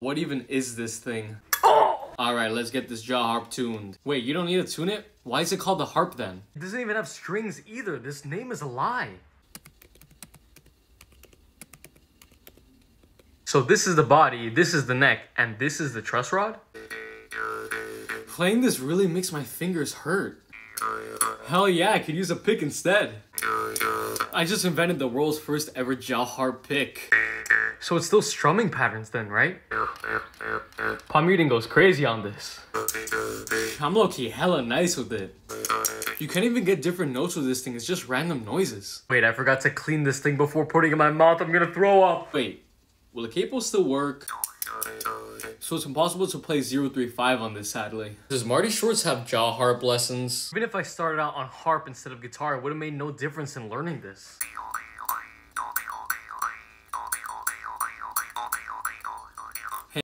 What even is this thing? Oh! Alright, let's get this jaw harp tuned. Wait, you don't need to tune it? Why is it called the harp then? It doesn't even have strings either. This name is a lie. So this is the body, this is the neck, and this is the truss rod? Playing this really makes my fingers hurt. Hell yeah, I could use a pick instead. I just invented the world's first ever jaw harp pick. So it's still strumming patterns then, right? Palm reading goes crazy on this. I'm low-key hella nice with it. You can't even get different notes with this thing, it's just random noises. Wait, I forgot to clean this thing before putting it in my mouth. I'm gonna throw up. Wait, will the capo still work? So it's impossible to play 035 on this, sadly. Does Marty Schwartz have jaw harp lessons? Even if I started out on harp instead of guitar, it would have made no difference in learning this.